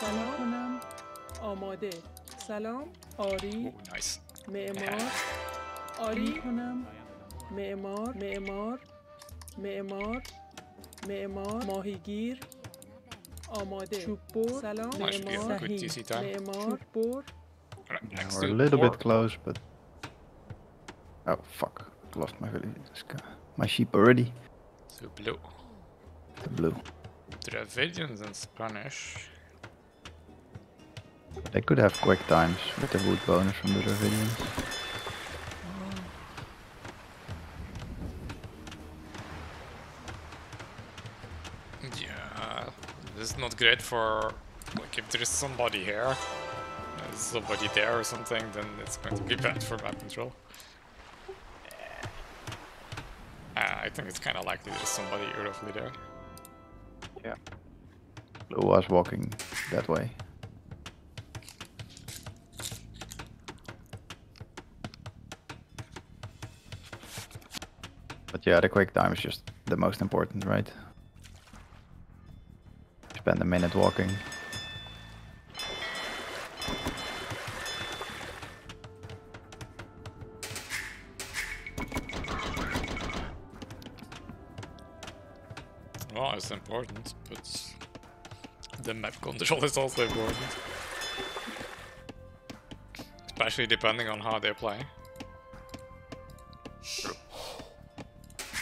سلام کنم آماده سلام آری Oh, nice. معمار آری کنم معمار معمار معمار معمار ماهیگیر آماده چوب بر سلام Nice, we have معمار good صحیح TC time. معمار بر Right, Yeah, next we're a to little four. bit close, but oh fuck, lost my village. My sheep already. To blue. The blue. Dravidians in Spanish. They could have quick times with the wood bonus from the Dravidians. Yeah, this is not great for like if there is somebody here, somebody there or something, then it's going to be bad for map control. Uh, I think it's kind of likely there's somebody roughly there. Yeah. Blue was walking that way. yeah, the quick time is just the most important, right? Spend a minute walking. Well, it's important, but the map control is also important. Especially depending on how they play. playing.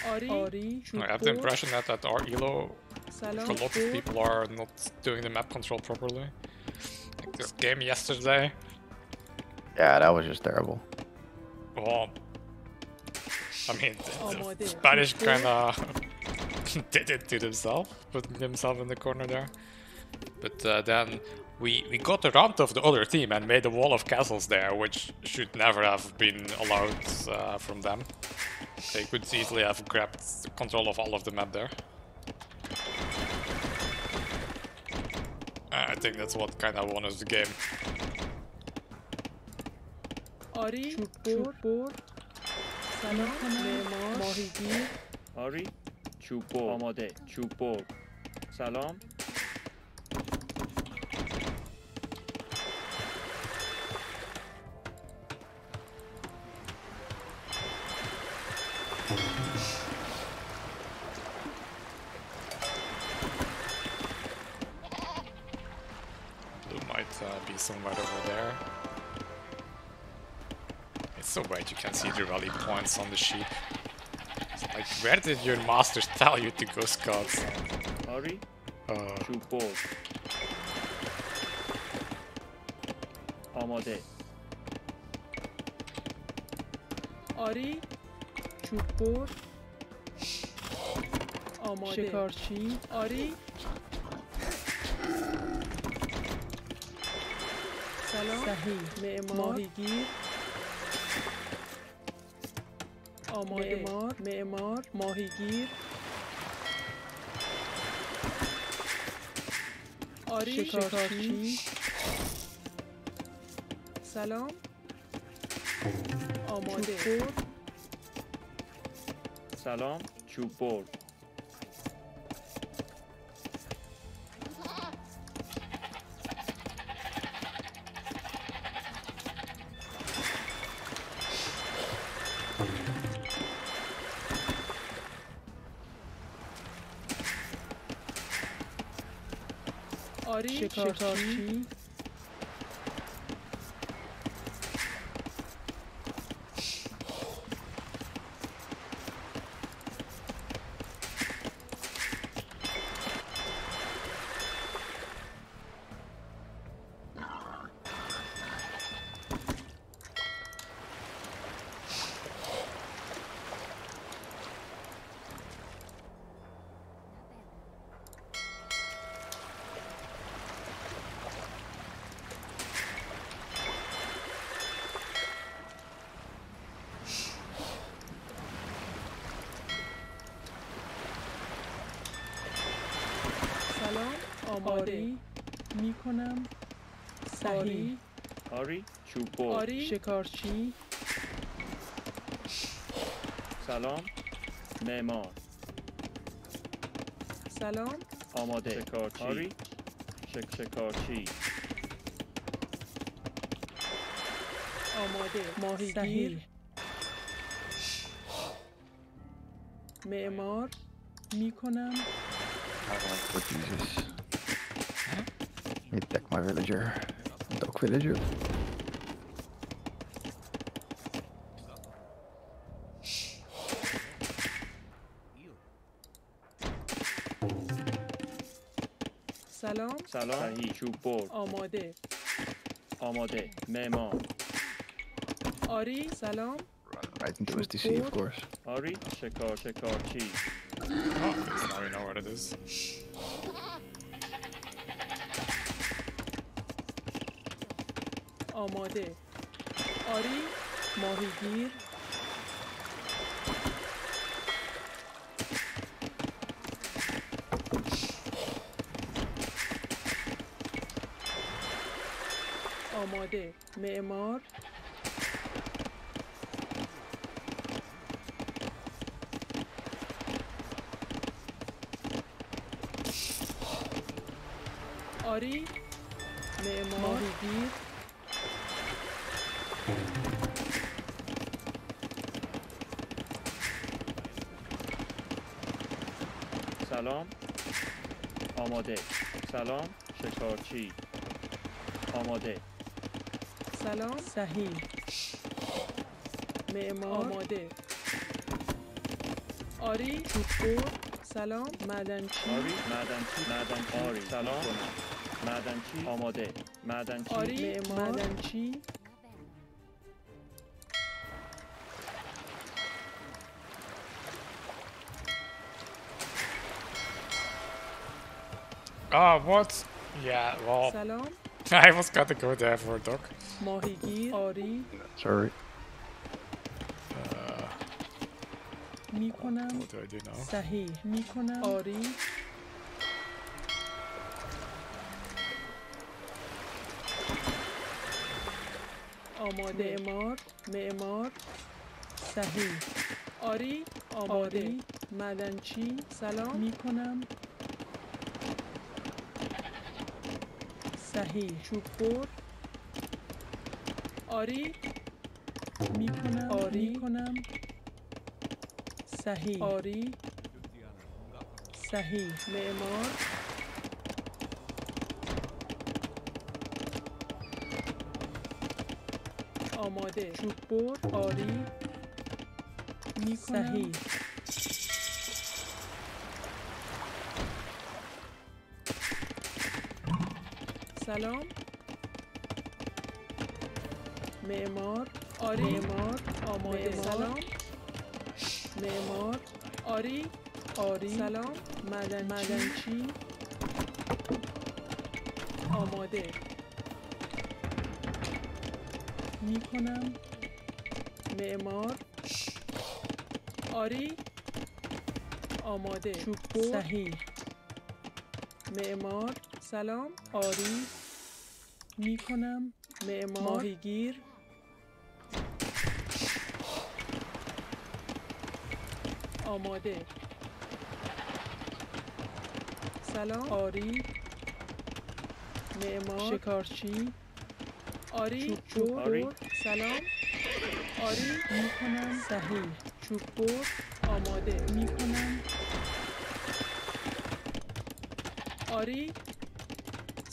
I have the impression that at our elo, a lot of people are not doing the map control properly. Like this game yesterday. Yeah, that was just terrible. Well, I mean, the, the Spanish kind of did it to themselves, putting themselves in the corner there. But uh, then we, we got around of the other team and made a wall of castles there, which should never have been allowed uh, from them. They could easily have grabbed control of all of the map there. Uh, I think that's what kind of won us the game. Ari, Chupor, Salam, Ari, Chupor, Amade, Chupor, Salam, so bright you can see the rally points on the sheep. It's like, where did your masters tell you to go, scouts? آری Uh, چوب بر آماده آری چوب بر آماده شکارچی آری سلام صحیح معمار ماهیگیر معمار معمار ماهیگیر. آری شکارچی. سلام. آماده. سلام چوب بر آری بر آری. شکارچی. سلام. معمار. سلام. آماده. شکارچی. آری. شک شکارچی. آماده. ماهیگیر. معمار. می‌کنم. Oh Jesus. He attacked my villager. Dog villager. سلام. صحیح چوب برد. آماده. آماده. معمار آری سلام. Right into STC, of course. آری شکار شکارچی Oh, now we know what it is. آماده. آری ماهیگیر. آماده معمار. آری. معمار. ماهیگیر. سلام. آماده. سلام. شکارچی. آماده. سلام صحیح معمار آماده آری چوببر سلام معدنچی آری معدنچی معدنچی آری سلام معدنچی آماده معدنچی آری معمار. معدنچی Ah, what? Yeah, well, سلام I was gonna go there for a dog. ماهیگیر آری. Sorry. می‌کنم? صحیح. می‌کنم. آری. آماده. معمار. معمار. صحیح. آری. آماده. آری. معدنچی سلام. می‌کنم. صحیح. چوببر آری. می‌کنم آری. می‌کنم. صحیح. آری. صحیح. معمار. آماده. چوببر آری. می‌کنم. صحیح. سلام. معمار آری معمار آماده. سلام. معمار آری آری. سلام. معدنچی معدنچی آماده. می‌کنم. معمار آری آماده. چوببر صحیح. معمار سلام. آری. می‌کنم. معمار ماهیگیر. آماده. سلام. آری. معمار شکارچی. آری. چوب آری. سلام. آری. می‌کنم. صحیح چوببر آماده. می‌کنم. آری.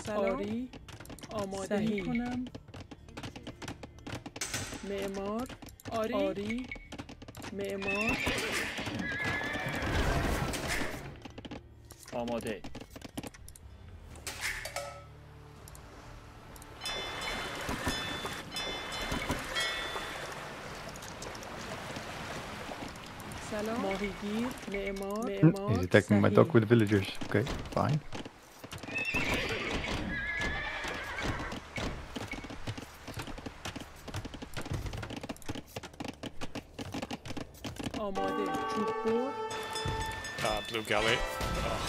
سلام. آری. آماده. صحیح. می‌کنم. معمار آری. آری. معمار آماده سلام ماهیگیر معمار Hmm, معمار He's attacking my dog Sahih. with villagers. Okay, fine. آماده چوببر Uh, blue galley. Ugh.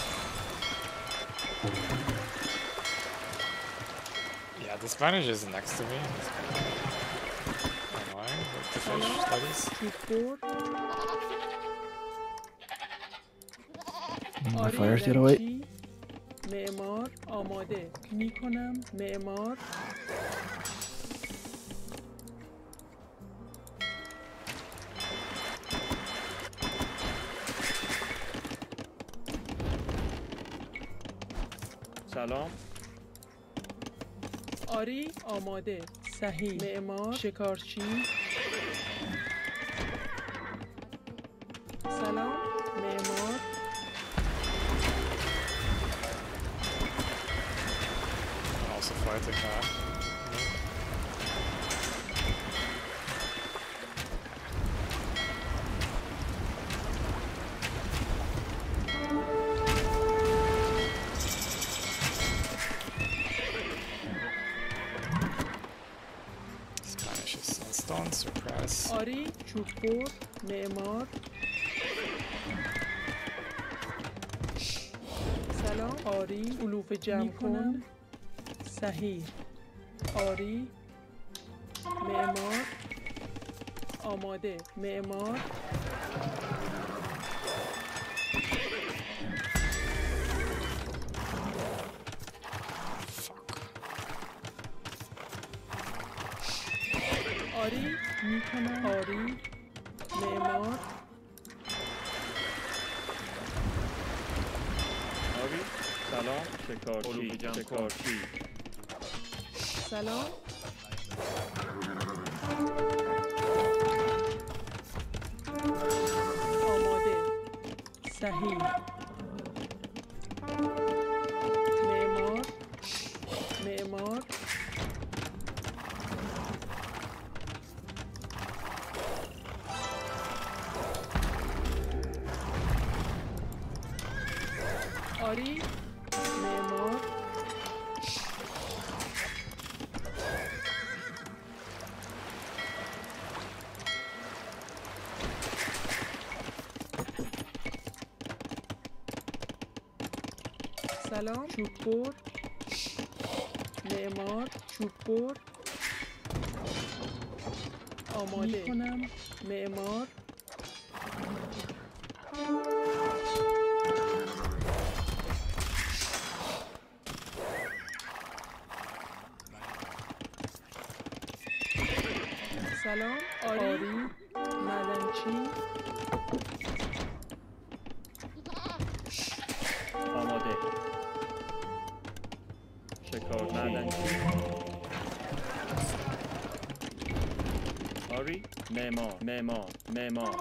Yeah, the Spanish is next to me. It's kind of annoying with the fish studies. چوببر My آری fire's the other way. معدنچی، معمار آماده می کنم معمار سلام. آری آماده صحیح معمار شکارچی. سلام معمار. Also fighting چوببر معمار. سلام. آری. علوف جمع کن. صحیح آری. معمار. آماده. معمار. آری. می‌کنم. آری. معمار آری سلام. شکارچی. شکارچی. سلام. آماده. صحیح. سلام. چوببر معمار. چوببر آماده. کنم معمار. آری معمار معمار معمار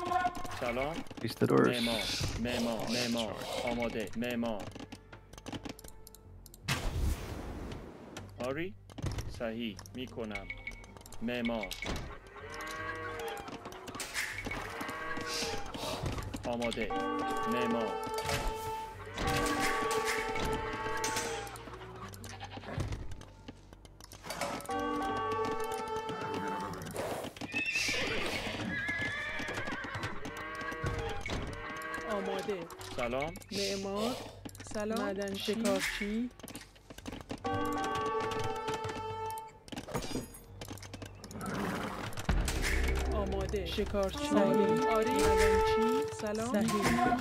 سلام Is the doors. معمار معمار معمار آماده معمار آری صحیح می کنم معمار آماده سلام. معمار. سلام. معدن شکارچی. آماده. شکارچی. آری. معدنچی سلام. صحیح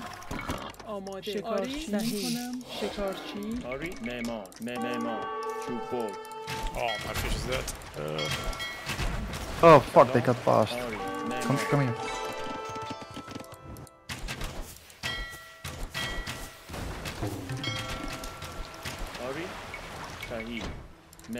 آماده. شکارچی. صحیح شکارچی. آری. معمار. معمار. چوب Oh, my fish is dead. Oh fuck, they got past. آری. Come, come here.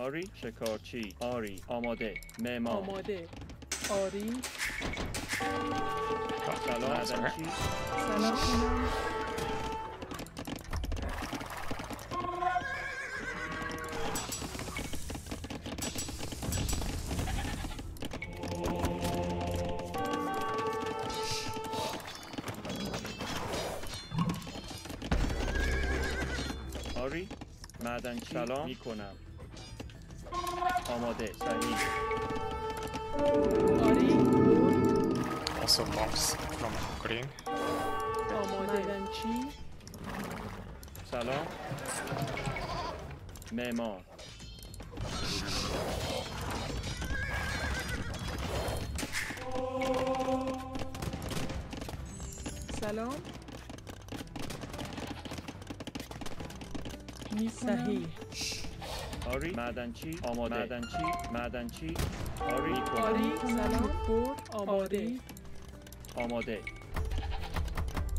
آری شکارچی. آری آماده. معمار آماده. آری. سلام. معدنچی سلام. آری. معدنچی سلام می کنم آماده صحیح آری Also bombs from green. آماده. معدنچی سلام. معمار. سلام. صحیح. آری. معدنچی آماده. معدنچی معدنچی آری. آری. سلام. برد آماده. آماده.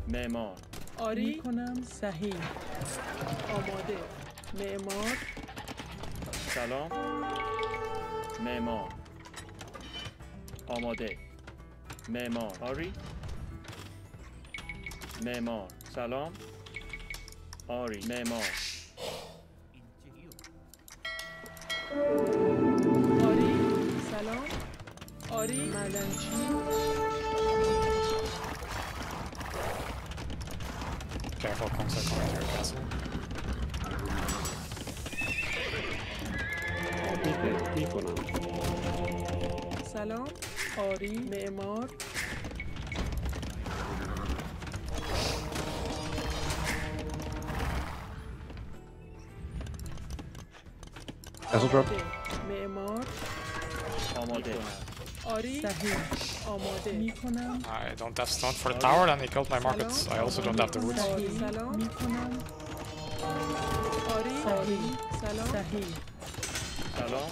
معمار. آری. کنم صحیح. آماده. معمار. سلام. معمار. آماده. معمار. آری. معمار. سلام. آری. معمار. Careful, Kongsa coming to your castle. سلام آری معمار Castle drop. معمار آماده آری صحیح آماده می کنم I don't have stone for the tower, and he killed my markets. I also don't have the woods. آری سلام می کنم آری آری سلام صحیح سلام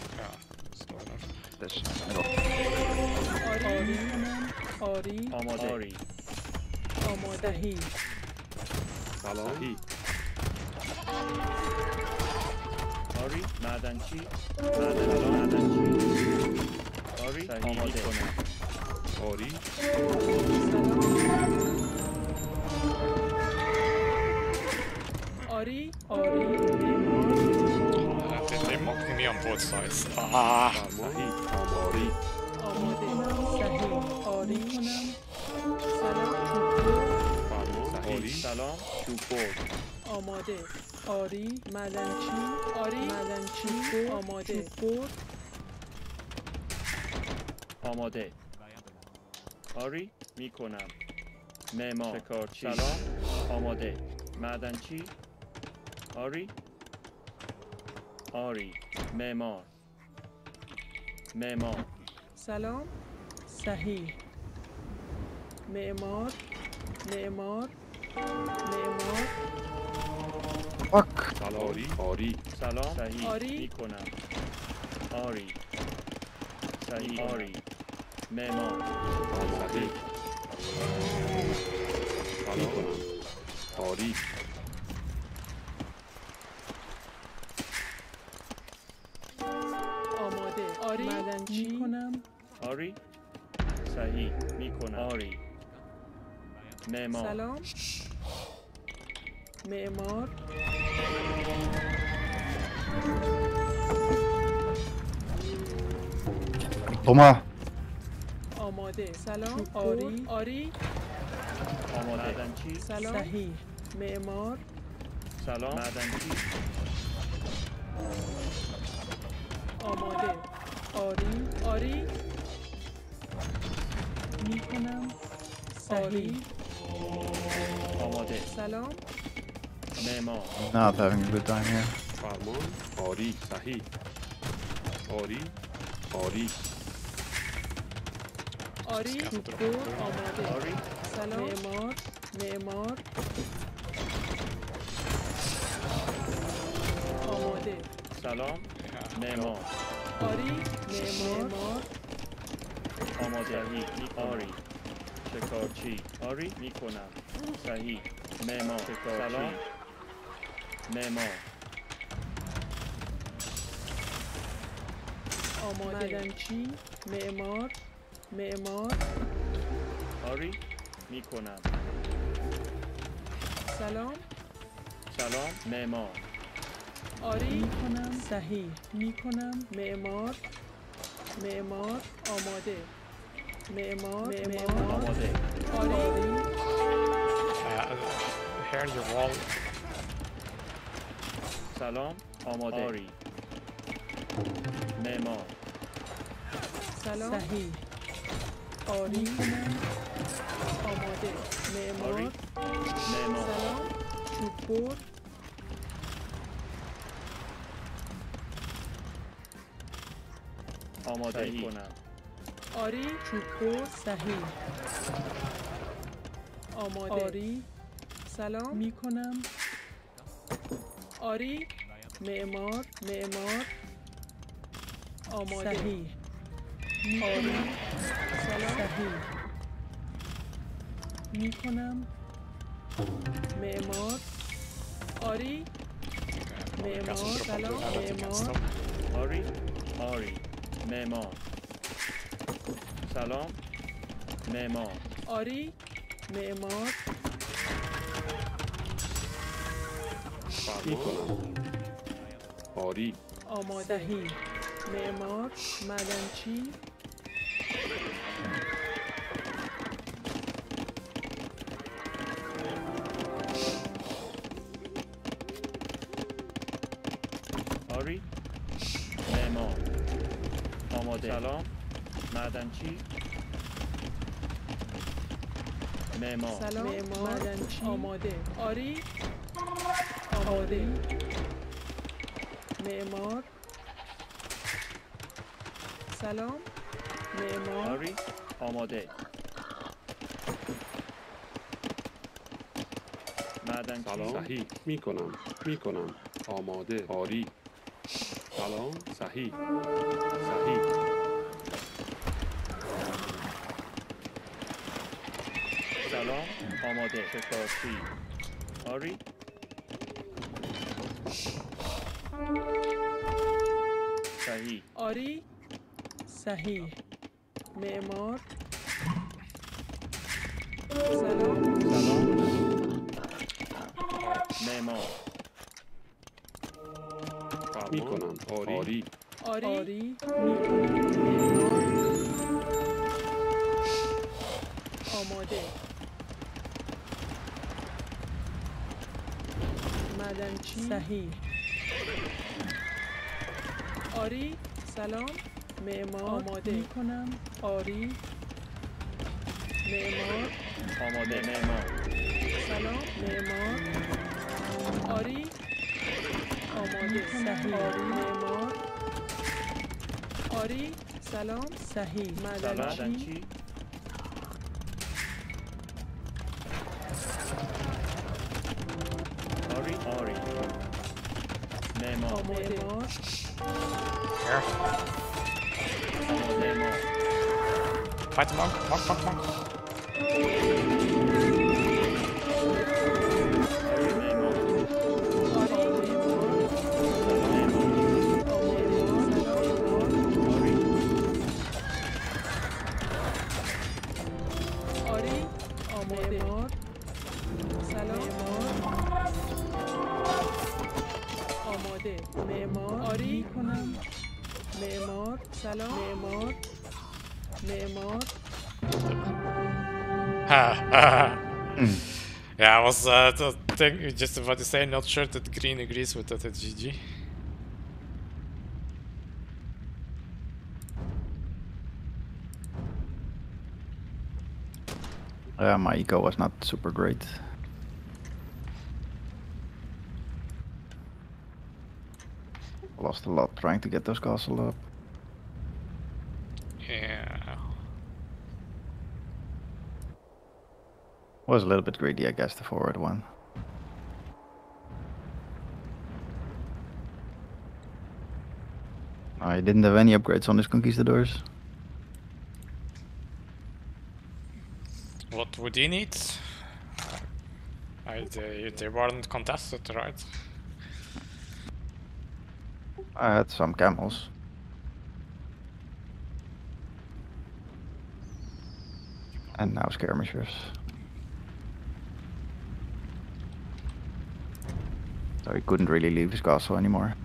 Yeah, آری؟ آری آماده. آری آری. آری؟ آماده کنم آری. آری آری معمار they, they mocked me on both sides. Ah! صحیح آماری. آماده. صحیح آری. کنم سلام. سلام آماده. آری. معدنچی آری. معدنچی آماده. برد آماده. آری می کنم معمار شکارچی. سلام. آماده. معدنچی آری. آری. معمار معمار سلام. صحیح. معمار معمار معمار Fuck. آری. آری. سلام. صحیح آری. می کنم آری. صحیح. آری. معمار صحیح سلام آری آماده آری معدنچی کنم آری صحیح می کنم آری معمار سلام. معمار. Domme. آماده سلام. آری. آری. آماده. سلام. صحیح. معمار. سلام. معدنچی آماده. آری. آری. می کنم صحیح. آماده. سلام. معمار. Not having a good time here. فرمان آری صحیح. آری آری. آری آماده. آری. سلام. معمار معمار آماده. سلام. معمار آری معمار آماده آری. شکارچی. آری. می کنم صحیح معمار سلام. معمار آماده. معدنچی معمار معمار. آری می کنم سلام. سلام معمار. آری می کنم صحیح. می کنم معمار. معمار آماده. معمار معمار آماده. آری Uh, here your wall. سلام آماده. آری. معمار. سلام. صحیح. آری آماده معمار سلام چوب برد آماده ای کنم. آری چوب برد صحیح آماده. آری سلام. می کنم آری معمار معمار. آماده صحیح می کنم معمار آری معمار سلام معمار. آری آری معمار سلام معمار آری معمار آری آماده معمار معدنچی معدنچی معمار. سلام. معدنچی آماده. آری؟ آماده. معمار. سلام. معمار. آری؟ آماده. معدنچی سلام. صحیح. می‌کنم. می‌کنم. آماده. آری. سلام. صحیح. صحیح. سلام آماده. شکارچی آری. صحیح. آری. صحیح. معمار. سلام. سلام معمار می‌کنم. آری. آری. آری. آماده. معدنچی صحیح. آری سلام. معمار. آماده. می کنم آری. معمار. آماده معمار. سلام. معمار. آری. آماده. صحیح. آری معمار. آری سلام. صحیح. معدنچی معدنچی Here. Fight the monk, monk, monk, monk. Was uh, just about to say, not sure that green agrees with that at GG. Yeah, my eco was not super great. Lost a lot trying to get those castle up. Yeah. Was a little bit greedy, I guess, the forward one. I didn't have any upgrades on his conquistadors. What would he need? I, they, they weren't contested, right? I had some camels. And now skirmishers. So he couldn't really leave his castle anymore.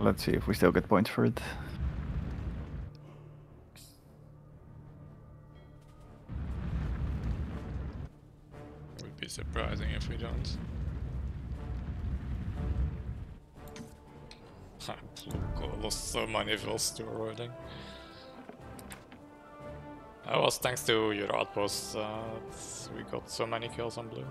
Let's see if we still get points for it. Lost so many vills to avoiding. That was thanks to your outposts uh, we got so many kills on blue.